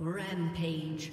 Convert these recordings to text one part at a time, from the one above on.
Rampage.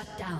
Shut down.